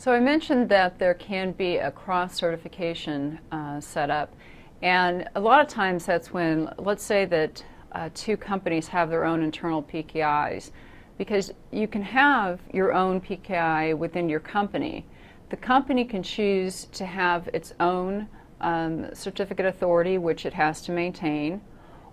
So I mentioned that there can be a cross certification uh, set up, and a lot of times that's when, let's say that uh, two companies have their own internal PKIs, because you can have your own PKI within your company. The company can choose to have its own um, certificate authority, which it has to maintain,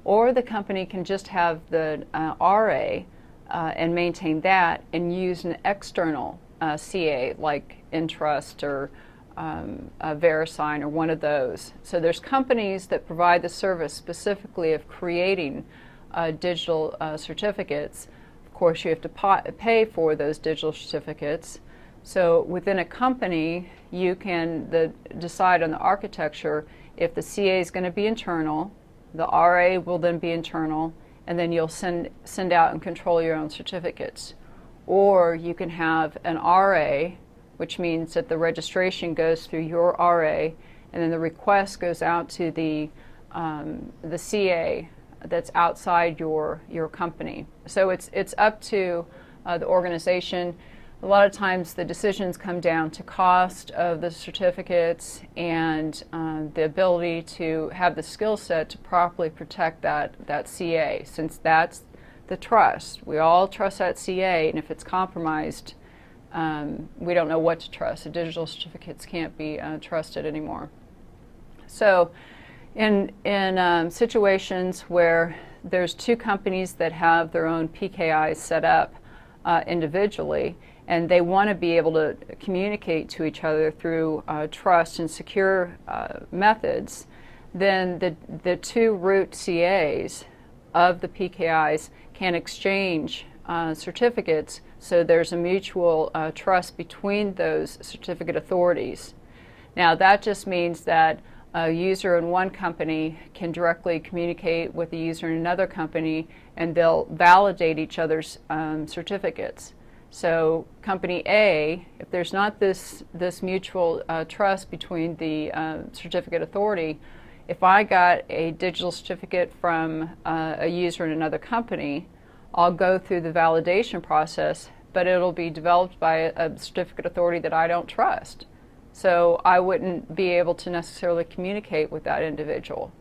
or the company can just have the uh, RA uh, and maintain that and use an external uh, CA like Entrust or um, VeriSign or one of those. So there's companies that provide the service specifically of creating uh, digital uh, certificates. Of course, you have to pay for those digital certificates. So within a company, you can the, decide on the architecture if the CA is going to be internal, the RA will then be internal, and then you'll send, send out and control your own certificates. Or you can have an RA, which means that the registration goes through your RA, and then the request goes out to the, um, the CA that's outside your, your company. So it's, it's up to uh, the organization. A lot of times the decisions come down to cost of the certificates and uh, the ability to have the skill set to properly protect that, that CA, since that's the trust. We all trust that CA, and if it's compromised, um, we don't know what to trust. The digital certificates can't be uh, trusted anymore. So, in in um, situations where there's two companies that have their own PKIs set up uh, individually, and they want to be able to communicate to each other through uh, trust and secure uh, methods, then the the two root CAs of the PKIs can exchange uh, certificates so there's a mutual uh, trust between those certificate authorities. Now that just means that a user in one company can directly communicate with a user in another company and they'll validate each other's um, certificates. So company A, if there's not this, this mutual uh, trust between the uh, certificate authority, if I got a digital certificate from uh, a user in another company, I'll go through the validation process, but it'll be developed by a, a certificate authority that I don't trust. So I wouldn't be able to necessarily communicate with that individual.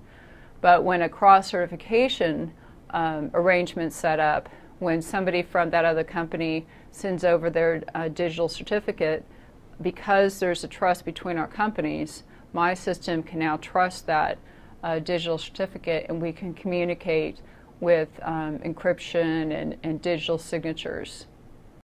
But when a cross certification um, arrangement set up, when somebody from that other company sends over their uh, digital certificate, because there's a trust between our companies, my system can now trust that uh, digital certificate and we can communicate with um, encryption and, and digital signatures.